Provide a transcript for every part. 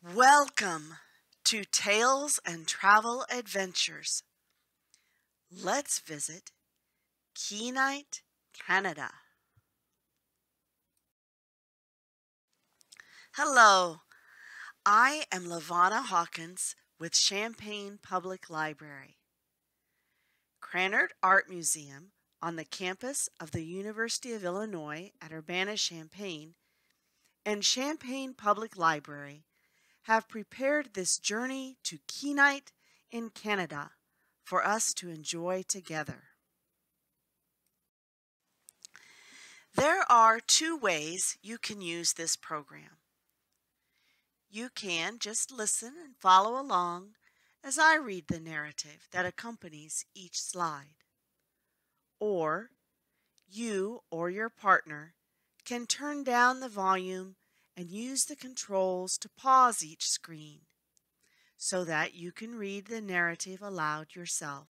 Welcome to Tales and Travel Adventures. Let's visit Kinngait, Canada. Hello, I am Lavana Hawkins with Champaign Public Library. Krannert Art Museum on the campus of the University of Illinois at Urbana-Champaign and Champaign Public Library have prepared this journey to Kinngait in Canada for us to enjoy together. There are two ways you can use this program. You can just listen and follow along as I read the narrative that accompanies each slide. Or you or your partner can turn down the volume and use the controls to pause each screen so that you can read the narrative aloud yourself.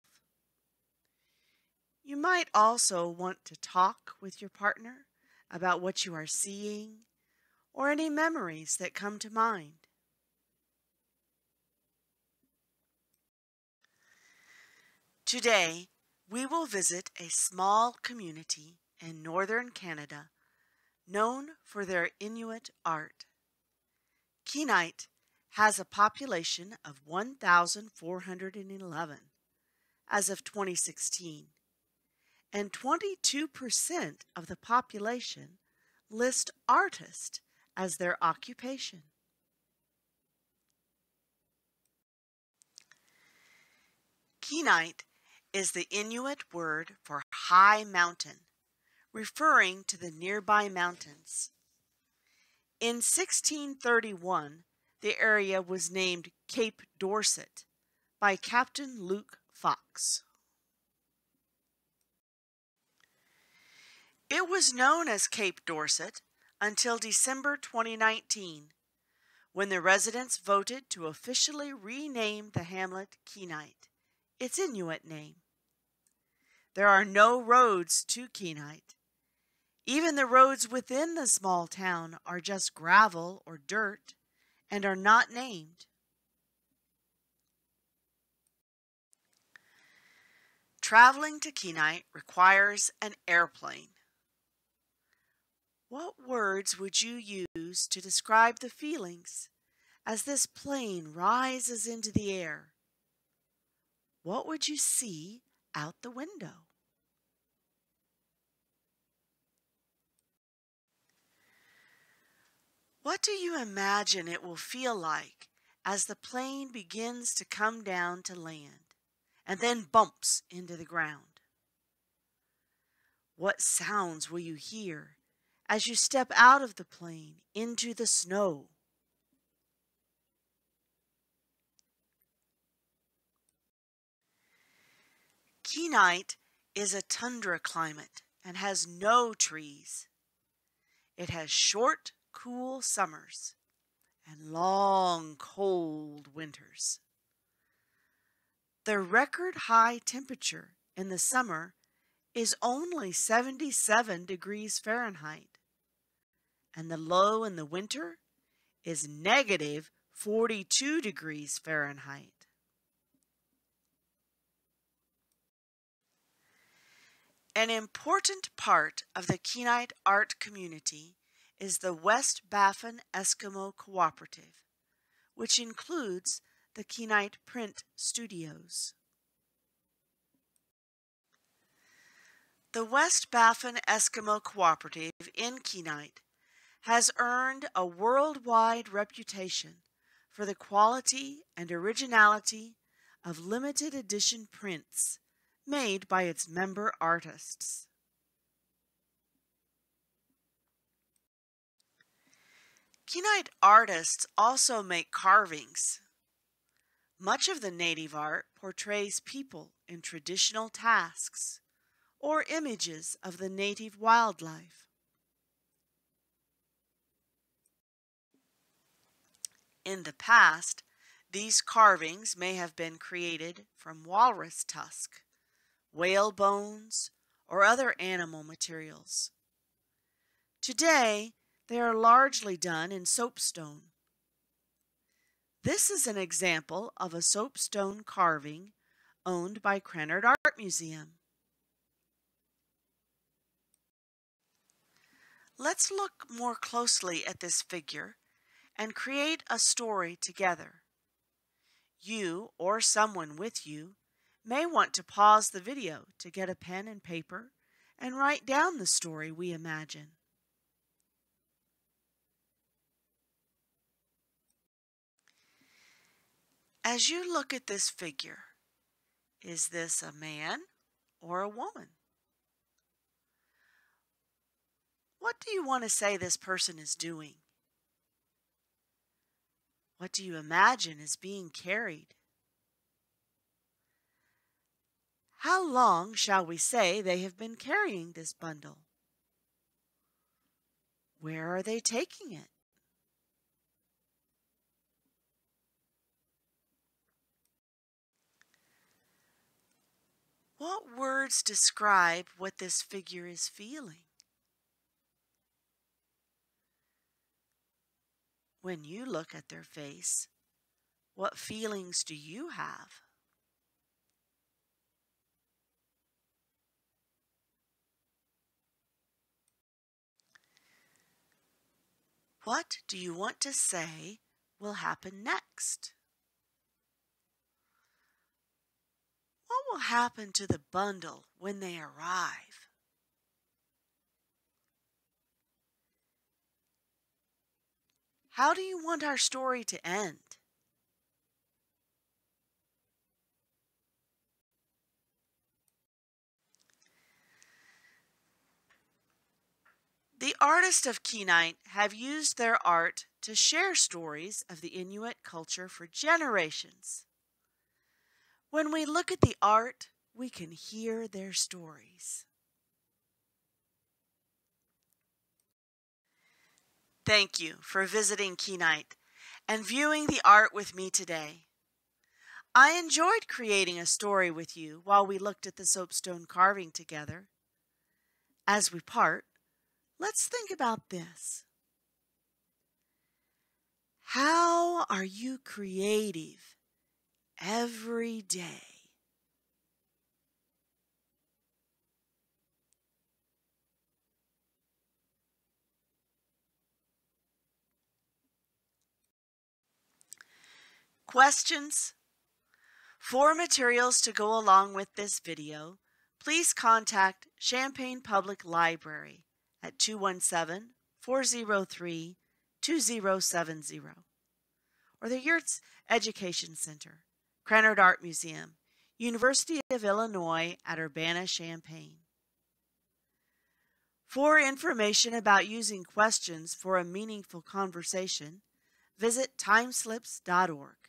You might also want to talk with your partner about what you are seeing or any memories that come to mind. Today, we will visit a small community in northern Canada known for their Inuit art. Kinngait has a population of 1,411 as of 2016, and 22% of the population list artist as their occupation. Kinngait is the Inuit word for high mountain referring to the nearby mountains. In 1631, the area was named Cape Dorset by Captain Luke Fox. It was known as Cape Dorset until December 2019, when the residents voted to officially rename the hamlet Kinngait, its Inuit name. There are no roads to Kinngait, even the roads within the small town are just gravel or dirt and are not named. Traveling to Kinngait requires an airplane. What words would you use to describe the feelings as this plane rises into the air? What would you see out the window? What do you imagine it will feel like as the plane begins to come down to land and then bumps into the ground? What sounds will you hear as you step out of the plane into the snow? Kinngait is a tundra climate and has no trees. It has short, cool summers and long, cold winters. The record high temperature in the summer is only 77 degrees Fahrenheit, and the low in the winter is negative 42 degrees Fahrenheit. An important part of the Kinngait art community is the West Baffin Eskimo Cooperative, which includes the Kinngait Print Studios. The West Baffin Eskimo Cooperative in Kinngait has earned a worldwide reputation for the quality and originality of limited edition prints made by its member artists. Kinngait artists also make carvings. Much of the native art portrays people in traditional tasks or images of the native wildlife. In the past, these carvings may have been created from walrus tusk, whale bones, or other animal materials. Today, they are largely done in soapstone. This is an example of a soapstone carving owned by Krannert Art Museum. Let's look more closely at this figure and create a story together. You or someone with you may want to pause the video to get a pen and paper and write down the story we imagine. As you look at this figure, is this a man or a woman? What do you want to say this person is doing? What do you imagine is being carried? How long shall we say they have been carrying this bundle? Where are they taking it? What words describe what this figure is feeling? When you look at their face, what feelings do you have? What do you want to say will happen next? Will happen to the bundle when they arrive? How do you want our story to end? The artists of Kinngait have used their art to share stories of the Inuit culture for generations. When we look at the art, we can hear their stories. Thank you for visiting Kinngait and viewing the art with me today. I enjoyed creating a story with you while we looked at the soapstone carving together. As we part, let's think about this. How are you creative every day? Questions? For materials to go along with this video, please contact Champaign Public Library at 217-403-2070 or the Giertz Education Center, Krannert Art Museum, University of Illinois at Urbana-Champaign. For information about using questions for a meaningful conversation, visit timeslips.org.